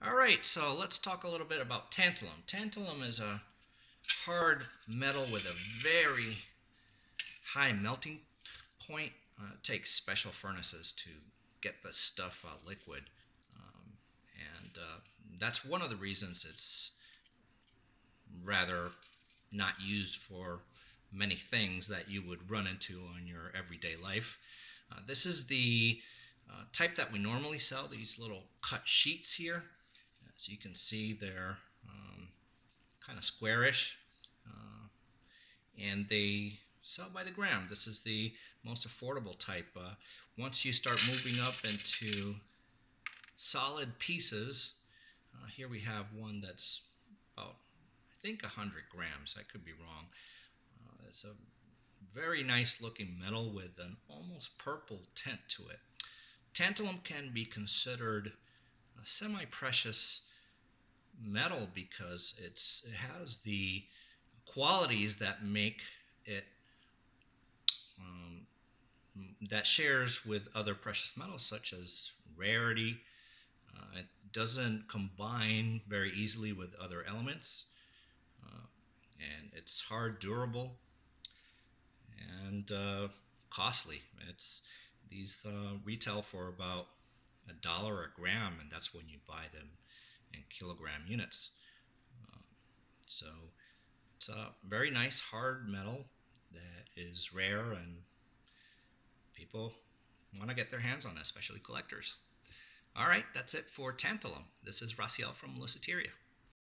All right, so let's talk a little bit about tantalum. Tantalum is a hard metal with a very high melting point. Uh, it takes special furnaces to get the stuff uh, liquid. Um, and uh, that's one of the reasons it's rather not used for many things that you would run into on your everyday life. Uh, this is the uh, type that we normally sell, these little cut sheets here. As you can see, they're um, kind of squarish uh, and they sell by the gram. This is the most affordable type. Uh, once you start moving up into solid pieces, uh, here we have one that's about, I think, 100 grams. I could be wrong. Uh, it's a very nice looking metal with an almost purple tint to it. Tantalum can be considered a semi-precious metal because it's it has the qualities that make it um, that shares with other precious metals such as rarity. Uh, it doesn't combine very easily with other elements, uh, and it's hard, durable, and uh, costly. It's these uh, retail for about a dollar a gram, and that's when you buy them in kilogram units. Uh, so it's a very nice hard metal that is rare and people want to get their hands on it, especially collectors. All right, that's it for tantalum. This is Raciel from Luciteria.